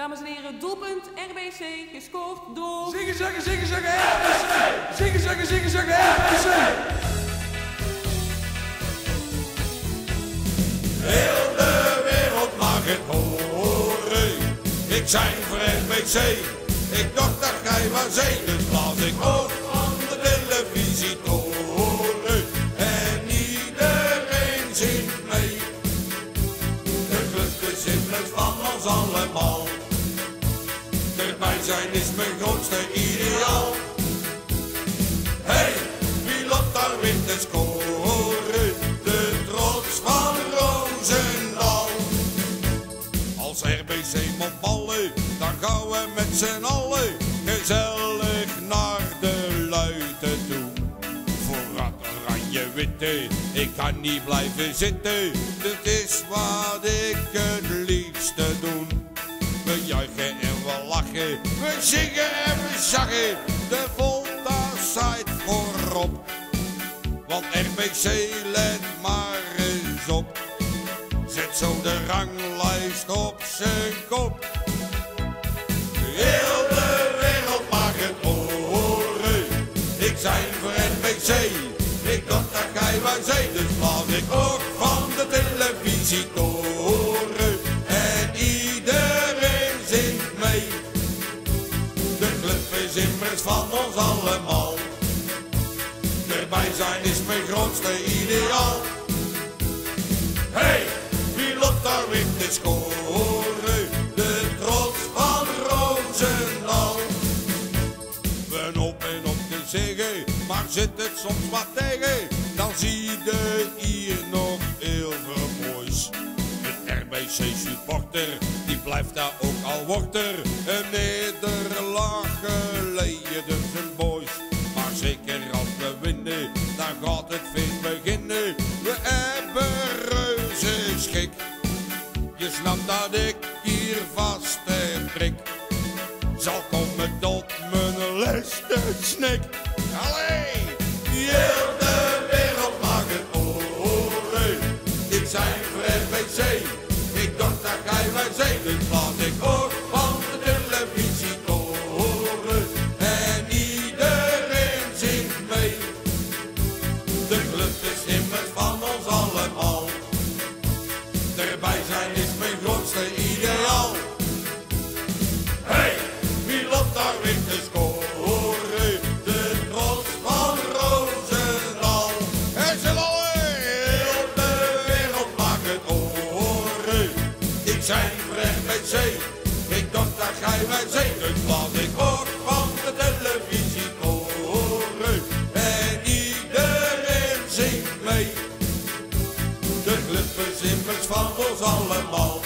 Dames en heren, doelpunt RBC gescoord door... Zingen, zingen, zingen, zingen, RBC! Zingen, zingen, zingen, zingen, RBC! Heel de wereld mag het horen. Ik zijn voor RBC. Ik dacht dat gij was zee, las ik ook van de televisie toren. En iedereen zingt mee. De club is in het van ons allemaal. Zijn is mijn grootste ideaal. Hey, wie loopt daar wint te scoren? De trots van Roosendaal. Als RBC moet ballen, dan gaan we met z'n allen gezellig naar de luiten toe. Voor oranje witte, ik kan niet blijven zitten, dat is wat ik het liefste doe. We juichen en we lachen, we zingen en we zagen, de Volta staat voorop. Want RBC let maar eens op. Zet zo de ranglijst op zijn kop. Heel de wereld mag het horen. Ik zijn voor NBC. Ik dacht dat gij wij zijn, dus ik ook van de televisie toren. Allemaal. Erbij zijn is mijn grootste ideaal. Hey, wie loopt daar wint te scoren? De trots van Roosendaal. Ben op en op te zeggen, maar zit het soms wat tegen, dan zie je hier nog heel veel moois. Een RBC supporter, die blijft daar ook al wordt snake. Zijn voor RBC, ik dacht dat gij mij zei. Dus laat ik ook van de televisie horen. En iedereen zingt mee. De club is van ons allemaal.